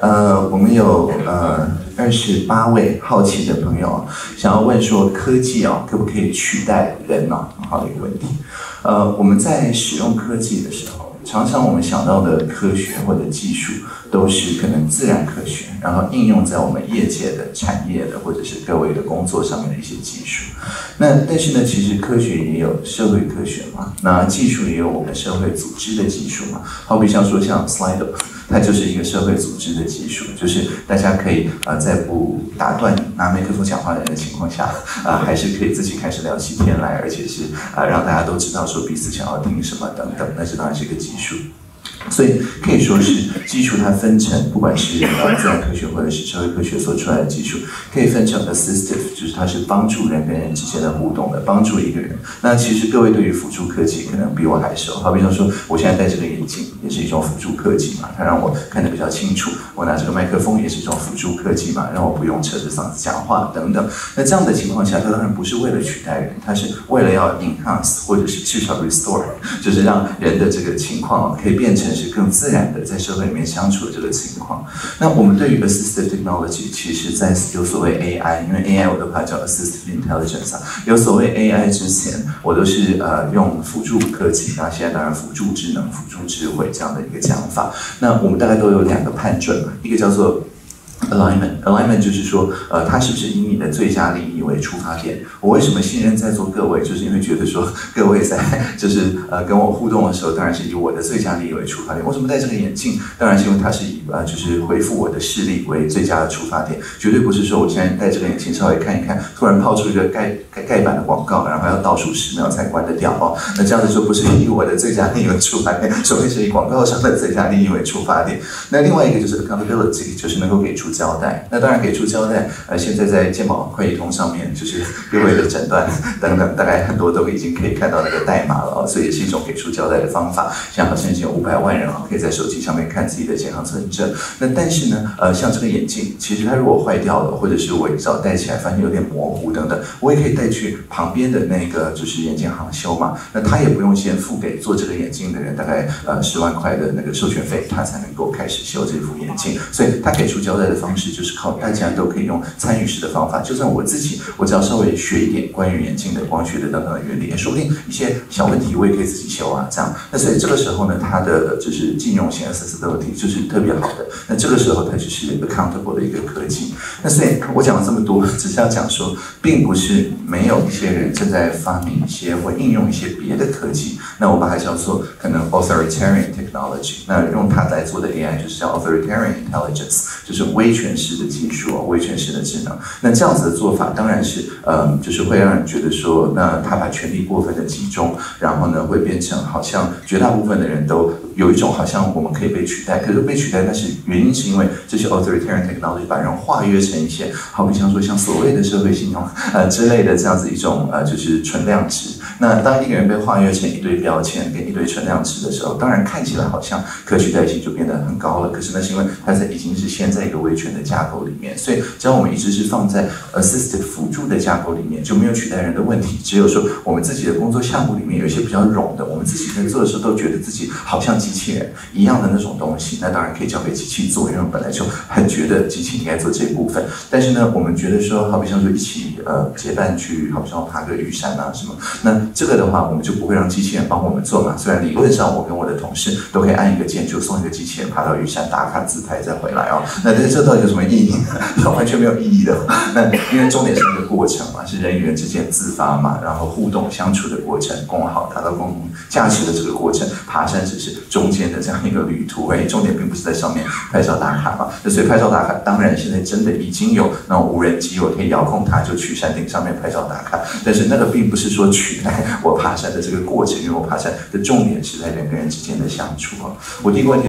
呃，我们有呃二十八位好奇的朋友想要问说，科技啊可不可以取代人呢？很好的一个问题。呃，我们在使用科技的时候，常常我们想到的科学或者技术都是可能自然科学，然后应用在我们业界的产业的或者是各位的工作上面的一些技术。那但是呢，其实科学也有社会科学嘛，那技术也有我们社会组织的技术嘛。好比像说像 Slido。它就是一个社会组织的技术，就是大家可以啊，在不打断拿麦克风讲话的人的情况下，啊，还是可以自己开始聊起天来，而且是啊，让大家都知道说彼此想要听什么等等，那这当然是一个技术。所以可以说是技术，它分成不管是自然科学或者是社会科学所出来的技术，可以分成 assistive，就是它是帮助人跟人之间的互动的，帮助一个人。那其实各位对于辅助科技可能比我还熟，好比方说我现在戴这个眼镜也是一种辅助科技嘛，它让我看得比较清楚。我拿这个麦克风也是一种辅助科技嘛，让我不用扯着嗓子讲话等等。那这样的情况下，它当然不是为了取代人，它是为了要 enhance 或者是至少 restore，就是让人的这个情况可以变成。是更自然的在社会里面相处的这个情况。那我们对于 assistive technology，其实在有所谓 AI，因为 AI 我都怕叫 assistive intelligence。有所谓 AI 之前，我都是呃用辅助科技，那现在当然辅助智能、辅助智慧这样的一个讲法。那我们大概都有两个判准嘛，一个叫做。Alignment，alignment 就是说，呃，他是不是以你的最佳利益为出发点？我为什么信任在座各位？就是因为觉得说，各位在 就是呃跟我互动的时候，当然是以我的最佳利益为出发点。为什么戴这个眼镜？当然是因为它是以呃就是恢复我的视力为最佳的出发点，绝对不是说我现在戴这个眼镜稍微看一看，突然抛出一个盖盖盖板的广告，然后要倒数十秒才关得掉哦。那这样子就不是以我的最佳利益为出发点，除非是以广告商的最佳利益为出发点。那另外一个就是 accountability，就是能够给出交代。那当然给出交代。呃，现在在健保快易通上面，就是各位的诊断 等等，大概很多都已经可以看到那个代码了哦，所以也是一种给出交代的方法。像好像已经有五百万人啊，可以在手机上面看自己的健康存证。那但是呢，呃，像这个眼镜，其实它如果坏掉了，或者是我早戴起来发现有点模糊等等，我也可以带去旁边的那个就是眼镜行修嘛。那他也不用先付给做这个眼镜的人大概呃十万块的那个授权费，他才能够开始修这副眼镜。所以他给出交代的方式就是靠大家都可以用参与式的方法。就算我自己，我只要稍微学一点关于眼镜的光学的等等的原理，说不定一些小问题我也可以自己修啊。这样，那所以这个时候呢，它的就是禁用性 accessibility 就是特别好的。那这个时候它就是 accountable 的一个科技。那所以我讲了这么多，只是要讲说，并不是没有一些人正在发明一些或应用一些别的科技。那我们还是要做可能 authoritarian technology。那用它来做的 AI 就是叫 authoritarian intelligence，就是威权式的技术，威权式的智能。那这样子的做法当然是，嗯，就是会让人觉得说，那他把权力过分的集中，然后呢，会变成好像绝大部分的人都有一种好像我们可以被取代，可是被取代，但是原因是因为这些 authoritarian technology 把人化约成一些，好比像说像所谓的社会信用呃之类的这样子一种呃就是存量值。那当一个人被化约成一堆标签跟一堆存量值的时候，当然看起来好像可取代性就变得很高了。可是那是因为它在已经是现在一个维权的架构里面，所以只要我们一直是放在 assisted 辅助的架构里面，就没有取代人的问题。只有说我们自己的工作项目里面有一些比较冗的，我们自己在做的时候都觉得自己好像机器人一样的那种东西，那当然可以交给机器做，因为本来就很觉得机器应该做这部分。但是呢，我们觉得说，好比像说一起呃结伴去，好像爬个玉山啊什么，那这个的话，我们就不会让机器人帮我们做嘛。虽然理论上我跟我的同事都可以按一个键就送一个机器人爬到玉山打卡自拍再回来哦。那这这到底有什么意义？完全没有意义的。那因为重点是一个过程嘛，是人与人之间自发嘛，然后互动相处的过程，共好达到共同价值的这个过程。爬山只是中间的这样一个旅途，而已重点并不是在上面拍照打卡嘛。那所以拍照打卡，当然现在真的已经有那种无人机，我可以遥控它就去山顶上面拍照打卡。但是那个并不是说取代我爬山的这个过程，因为我爬山的重点是在人跟人之间的相处啊。我第一个问题。